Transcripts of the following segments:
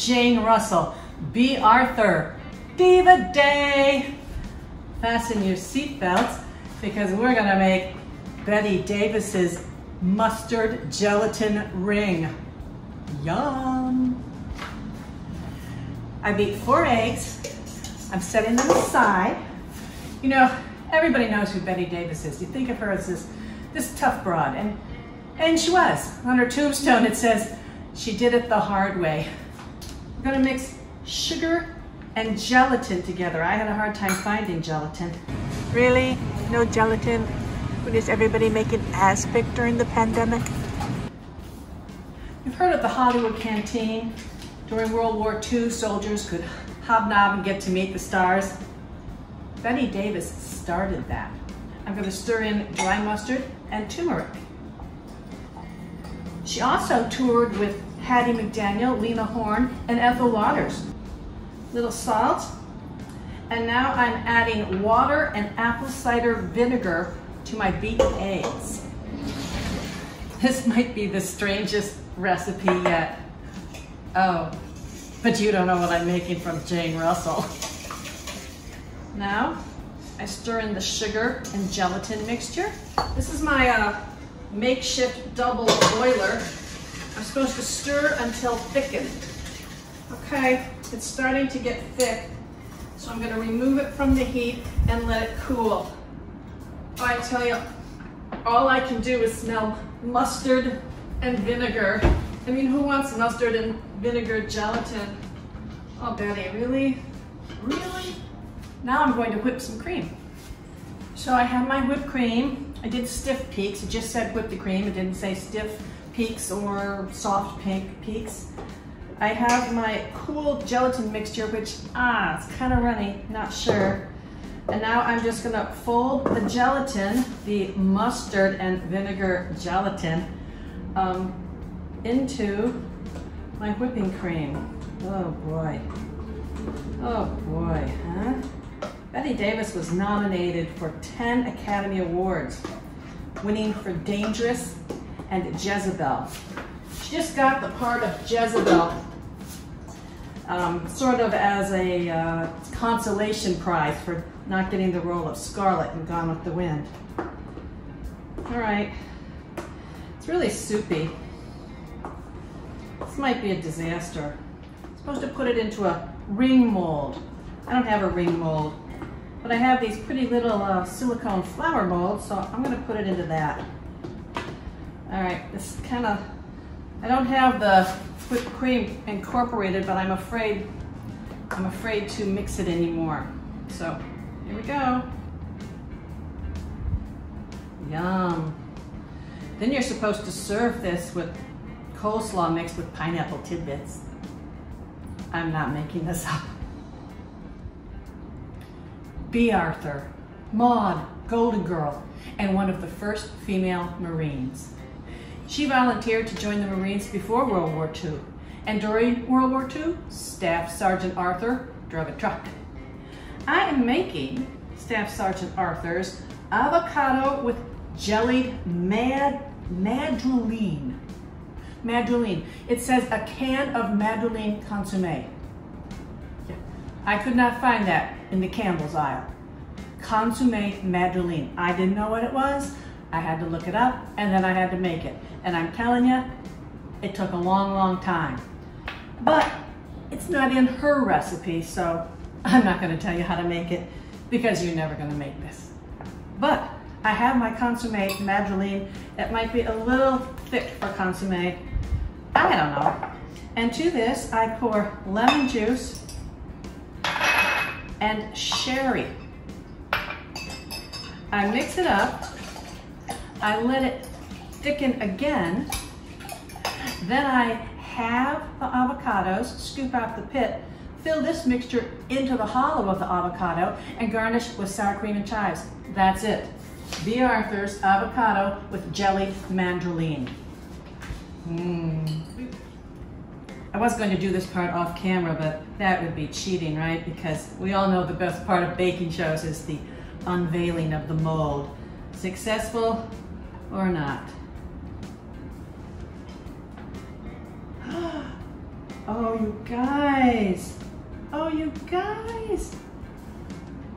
Jane Russell, Bea Arthur, Diva Day. Fasten your seatbelts because we're gonna make Bette Davis's mustard gelatin ring. Yum. I beat four eggs. I'm setting them aside. You know, everybody knows who Bette Davis is. You think of her as this, this tough broad, and, and she was. On her tombstone it says, she did it the hard way. We're gonna mix sugar and gelatin together. I had a hard time finding gelatin. Really? No gelatin? What is everybody making aspic during the pandemic? You've heard of the Hollywood Canteen. During World War II, soldiers could hobnob and get to meet the stars. Bette Davis started that. I'm gonna stir in dry mustard and turmeric. She also toured with Hattie McDaniel, Lena Horne, and Ethel Waters. Little salt. And now I'm adding water and apple cider vinegar to my beaten eggs. This might be the strangest recipe yet. Oh, but you don't know what I'm making from Jane Russell. Now, I stir in the sugar and gelatin mixture. This is my uh, makeshift double boiler. I'm supposed to stir until thickened. Okay, it's starting to get thick, so I'm gonna remove it from the heat and let it cool. I tell you, all I can do is smell mustard and vinegar. I mean, who wants mustard and vinegar gelatin? Oh, Bette, really? Really? Now I'm going to whip some cream. So I have my whipped cream. I did stiff peaks. It just said whipped the cream. It didn't say stiff peaks or soft pink peaks. I have my cool gelatin mixture, which, ah, it's kind of runny, not sure. And now I'm just gonna fold the gelatin, the mustard and vinegar gelatin, um, into my whipping cream. Oh boy. Oh boy, huh? Bette Davis was nominated for 10 Academy Awards, winning for Dangerous and Jezebel. She just got the part of Jezebel um, sort of as a uh, consolation prize for not getting the role of Scarlett in Gone with the Wind. All right, it's really soupy. This might be a disaster. I'm supposed to put it into a ring mold. I don't have a ring mold, but I have these pretty little uh, silicone flower molds, so I'm gonna put it into that. All right, this is kind of, I don't have the whipped cream incorporated, but I'm afraid, I'm afraid to mix it anymore. So here we go. Yum. Then you're supposed to serve this with coleslaw mixed with pineapple tidbits. I'm not making this up. Bea Arthur, Maude, Golden Girl, and one of the first female Marines. She volunteered to join the Marines before World War II, and during World War II, Staff Sergeant Arthur drove a truck. I am making Staff Sergeant Arthur's avocado with jellied mad madrilene. Madrilene. It says a can of madrilene consomme. Yeah. I could not find that in the Campbell's aisle. Consomme madrilene. I didn't know what it was. I had to look it up and then I had to make it. And I'm telling you, it took a long, long time. But it's not in her recipe, so I'm not gonna tell you how to make it because you're never gonna make this. But I have my consomme madrilene. It might be a little thick for consomme. I don't know. And to this, I pour lemon juice and sherry. I mix it up. I let it thicken again. Then I halve the avocados, scoop out the pit, fill this mixture into the hollow of the avocado, and garnish with sour cream and chives. That's it. Bea Arthur's avocado with jellied mandolin. Mmm. I was going to do this part off camera, but that would be cheating, right? Because we all know the best part of baking shows is the unveiling of the mold. Successful or not. Oh, you guys. Oh, you guys.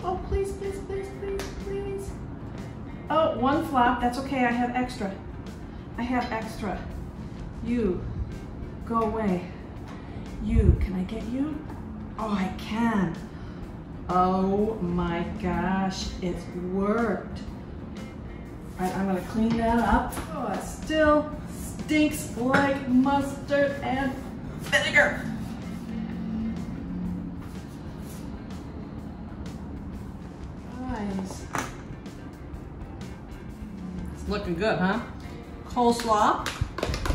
Oh, please, please, please, please, please. Oh, one flop. That's okay. I have extra. I have extra. You, go away. You, can I get you? Oh, I can. Oh my gosh, it's worked. All right, I'm gonna clean that up. Oh, it still stinks like mustard and vinegar. Guys. It's looking good, huh? Coleslaw.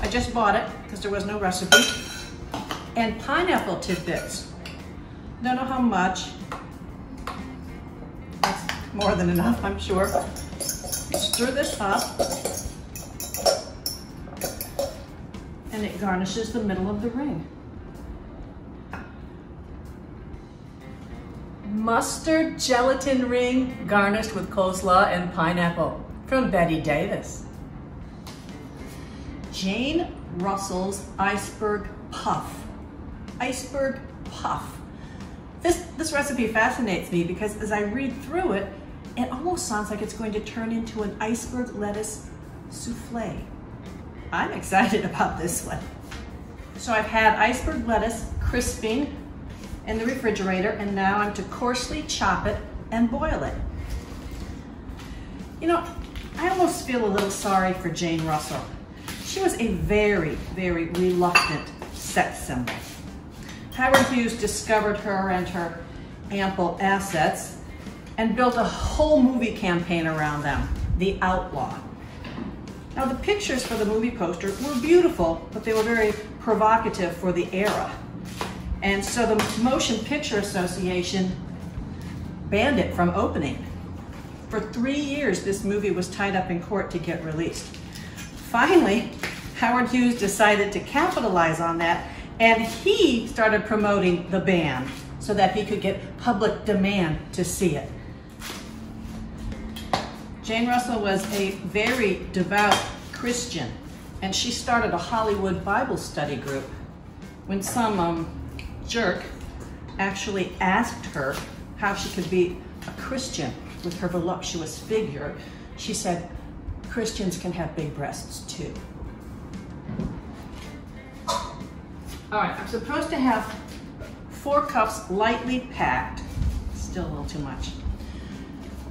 I just bought it because there was no recipe. And pineapple tidbits. Don't know how much. That's more than enough, I'm sure. Stir this up. And it garnishes the middle of the ring. Mustard gelatin ring garnished with coleslaw and pineapple from Bette Davis. Jane Russell's Iceberg Puff. Iceberg Puff. This, this recipe fascinates me because as I read through it, it almost sounds like it's going to turn into an iceberg lettuce souffle. I'm excited about this one. So I've had iceberg lettuce crisping in the refrigerator and now I'm to coarsely chop it and boil it. You know, I almost feel a little sorry for Jane Russell. She was a very, very reluctant sex symbol. Howard Hughes discovered her and her ample assets and built a whole movie campaign around them, The Outlaw. Now the pictures for the movie poster were beautiful, but they were very provocative for the era. And so the Motion Picture Association banned it from opening. For three years, this movie was tied up in court to get released. Finally, Howard Hughes decided to capitalize on that and he started promoting the band so that he could get public demand to see it. Jane Russell was a very devout Christian, and she started a Hollywood Bible study group. When some um, jerk actually asked her how she could be a Christian with her voluptuous figure, she said, Christians can have big breasts too. All right, I'm supposed to have four cups lightly packed, still a little too much,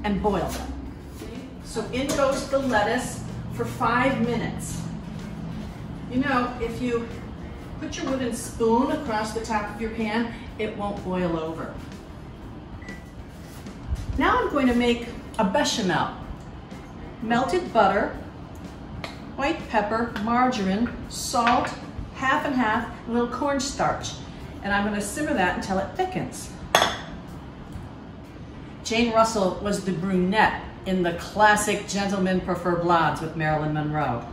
and boil them. So in goes the lettuce for five minutes. You know, if you put your wooden spoon across the top of your pan, it won't boil over. Now I'm going to make a bechamel. Melted butter, white pepper, margarine, salt, half and half, a little cornstarch. And I'm gonna simmer that until it thickens. Jane Russell was the brunette in the classic Gentlemen Prefer Blondes with Marilyn Monroe.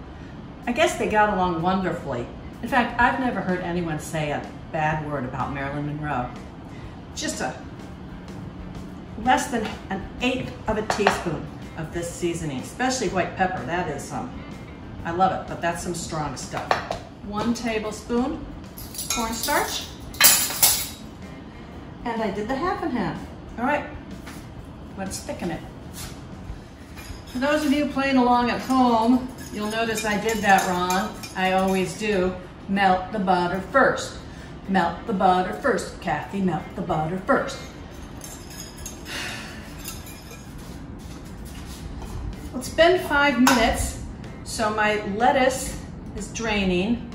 I guess they got along wonderfully. In fact, I've never heard anyone say a bad word about Marilyn Monroe. Just a less than an eighth of a teaspoon of this seasoning, especially white pepper. That is some, um, I love it, but that's some strong stuff one tablespoon cornstarch. And I did the half and half. All right, let's thicken it. For those of you playing along at home, you'll notice I did that wrong. I always do. Melt the butter first. Melt the butter first. Kathy, melt the butter first. It's been five minutes, so my lettuce is draining.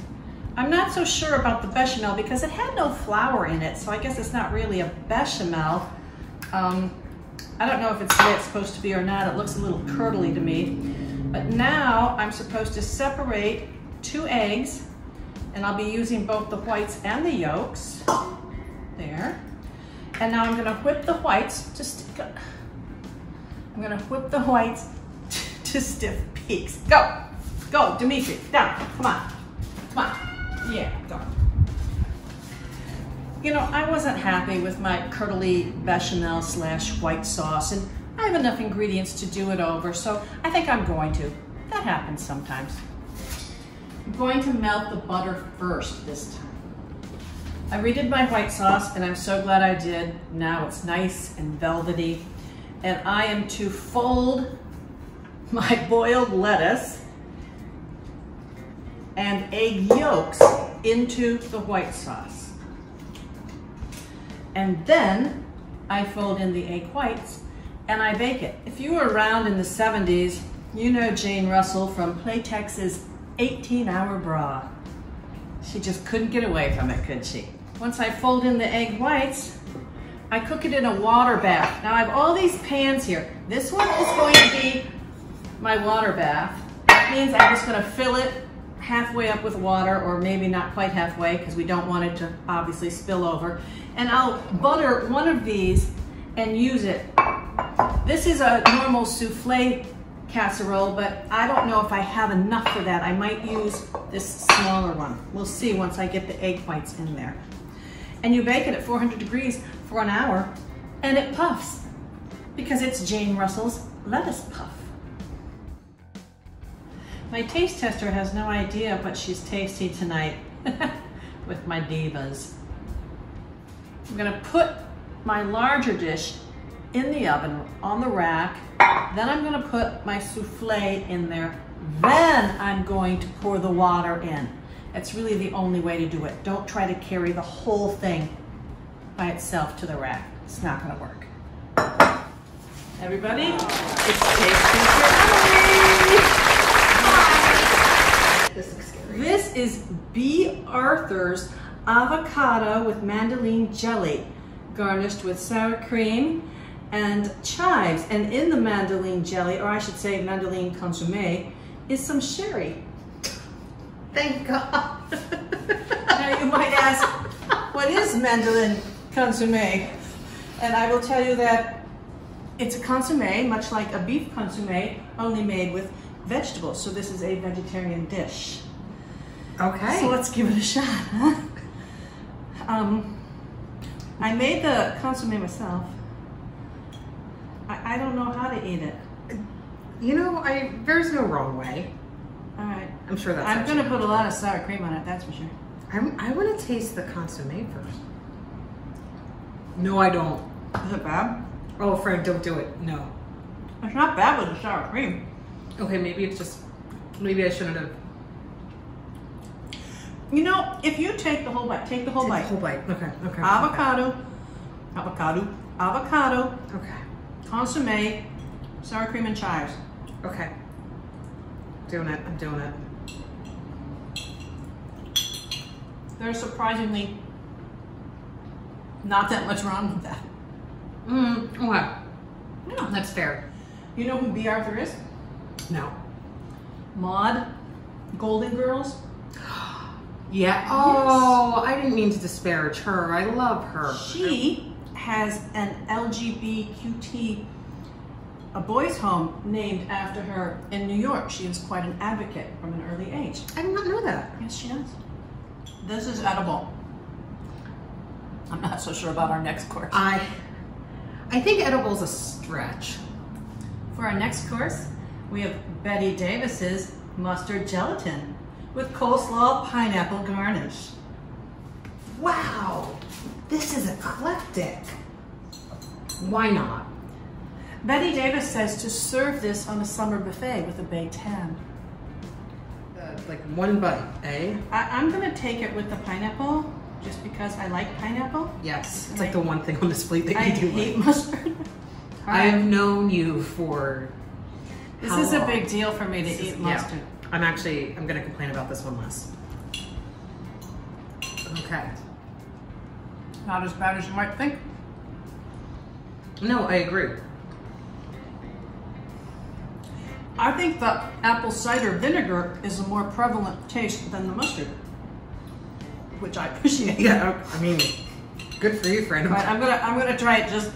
I'm not so sure about the bechamel because it had no flour in it, so I guess it's not really a bechamel. Um, I don't know if it's the way it's supposed to be or not. It looks a little curdly to me. But now I'm supposed to separate two eggs, and I'll be using both the whites and the yolks. There. And now I'm gonna whip the whites to stick I'm gonna whip the whites to stiff peaks. Go, go, Dimitri, down, come on, come on. Yeah, go. You know, I wasn't happy with my curdly bechamel slash white sauce, and I have enough ingredients to do it over, so I think I'm going to. That happens sometimes. I'm going to melt the butter first this time. I redid my white sauce and I'm so glad I did. Now it's nice and velvety. And I am to fold my boiled lettuce and egg yolks into the white sauce. And then I fold in the egg whites and I bake it. If you were around in the 70s, you know Jane Russell from Playtex's 18 Hour Bra. She just couldn't get away from it, could she? Once I fold in the egg whites, I cook it in a water bath. Now I have all these pans here. This one is going to be my water bath. That means I'm just gonna fill it halfway up with water or maybe not quite halfway because we don't want it to obviously spill over. And I'll butter one of these and use it. This is a normal souffle casserole, but I don't know if I have enough for that. I might use this smaller one. We'll see once I get the egg whites in there. And you bake it at 400 degrees for an hour and it puffs because it's Jane Russell's lettuce puff. My taste tester has no idea but she's tasting tonight with my divas. I'm gonna put my larger dish in the oven on the rack. Then I'm gonna put my souffle in there. Then I'm going to pour the water in. It's really the only way to do it. Don't try to carry the whole thing by itself to the rack. It's not gonna work. Everybody, it's tasting This looks scary. This is Bea Arthur's avocado with mandoline jelly, garnished with sour cream and chives. And in the mandoline jelly, or I should say mandoline consomme, is some sherry. Thank God. Now you might ask, what is mandoline consomme? And I will tell you that it's a consomme, much like a beef consomme, only made with vegetables. So this is a vegetarian dish. Okay. So let's give it a shot, huh? Um, I made the consomme myself. I, I don't know how to eat it. you know, I there's no wrong way. All right. I'm sure that's. I'm gonna put a lot of sour cream on it, that's for sure. I'm, I want to taste the consomme first. No, I don't. Is it bad? Oh, Fred, don't do it. No. It's not bad with the sour cream. Okay, maybe it's just. Maybe I shouldn't have. You know, if you take the whole bite, take the whole Take bite. the whole bite. Okay. Okay. Avocado, avocado, avocado, Okay. consomme, sour cream and chives. Okay. Doing it. I'm doing it. There's surprisingly not that much wrong with that. Mm, okay. No. That's fair. You know who Bea Arthur is? No. Maude, Golden Girls. Yeah. Oh, I didn't mean to disparage her. I love her. She has an LGBTQ a boys' home named after her in New York. She is quite an advocate from an early age. I did not know that. Yes, she does. This is edible. I'm not so sure about our next course. I. I think edible's a stretch. For our next course, we have Bette Davis's mustard gelatin with coleslaw pineapple garnish. Wow, this is eclectic. Why not? Bette Davis says to serve this on a summer buffet with a baked ham. Uh, like one bite, eh? I, I'm gonna take it with the pineapple, just because I like pineapple. Yes. It's like the one thing on this plate that I you do hate like. mustard. I've known you for. this is a big deal for me to This is- eat yeah. I'm actually. I'm gonna complain about this one less. Okay. Not as bad as you might think. No, I agree. I think the apple cider vinegar is a more prevalent taste than the mustard, which I appreciate. Yeah. I mean, good for you, friend. But I'm gonna I'm gonna try it just.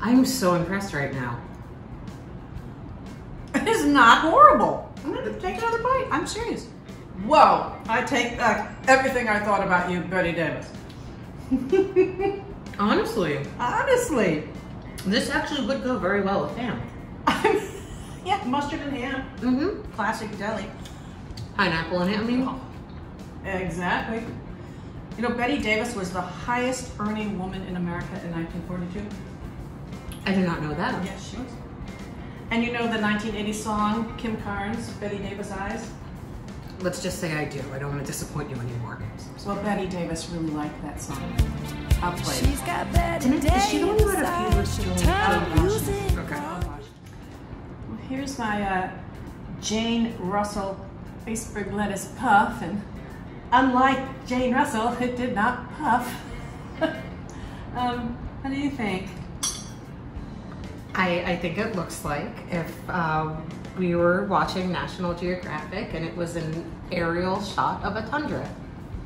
I'm so impressed right now. It's not horrible. I'm gonna take another bite. I'm serious. Whoa! I take back everything I thought about you, Bette Davis. Honestly, Honestly, this actually would go very well with ham. Yeah, mustard and ham, Mm-hmm. classic deli. Pineapple and ham, I mean, Exactly. You know, Bette Davis was the highest earning woman in America in 1942. I did not know that. Yes, she was. And you know the 1980 song, Kim Carnes, Bette Davis Eyes? Let's just say I do. I don't want to disappoint you anymore. Well, Bette Davis really liked that song. I'll play it. She's got better Is she the one who had a days. fever I still? turn Oh, Okay. Well, here's my uh, Jane Russell iceberg lettuce puff, and unlike Jane Russell, it did not puff. um, what do you think? I, I think it looks like if uh, we were watching National Geographic and it was an aerial shot of a tundra.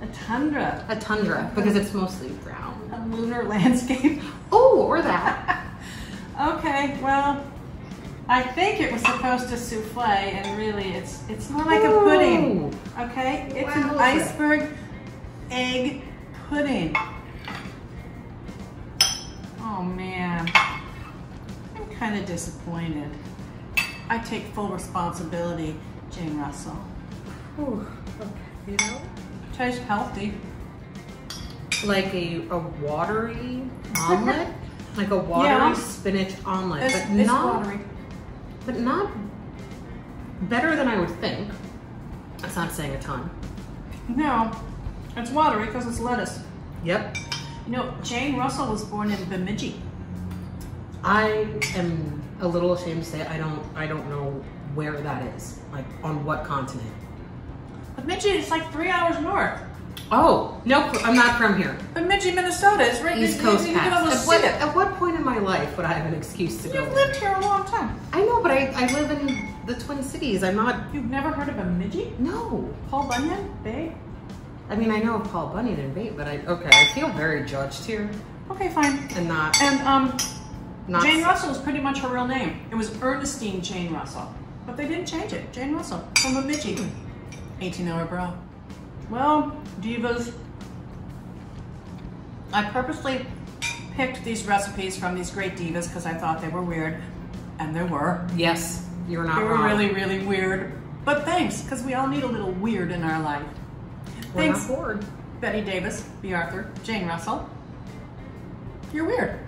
A tundra, A tundra, because it's mostly brown. a lunar landscape. Oh, or that. okay, well, I think it was supposed to souffle, and really, it's it's more like a pudding. Okay, it's an iceberg egg pudding. Oh man, kind of disappointed. I take full responsibility, Jane Russell. Ooh, okay. You know? Tastes healthy. Like a, a watery omelet? like a watery Yeah. spinach omelet. It's, but it's not watery. but not better than I would think. That's not saying a ton. No, it's watery because it's lettuce. Yep. You know, Jane Russell was born in Bemidji. I am a little ashamed to say I don't I don't know where that is. Like on what continent. Bemidji is like three hours north. Oh, no, I'm not from here. Bemidji, Minnesota is right East Coast you, you can almost At what, at what point in my life would I have an excuse to go? You've there? lived here a long time. I know, but I, I live in the Twin Cities. I'm not. You've never heard of Bemidji? No. Paul Bunyan Bay? I mean, I know of Paul Bunyan and Babe, but I okay. I feel very judged here, Okay, fine. and not And um, not. Jane Russell is pretty much her real name. It was Ernestine Jane Russell, but they didn't change it. Jane Russell from Bemidji, 18 hour bra. Well, divas, I purposely picked these recipes from these great divas because I thought they were weird, and they were. Yes, you're not They were wrong. really, really weird. But thanks, because we all need a little weird in our life. We're Thanks. Bette Davis, Bea Arthur, Jane Russell. You're weird.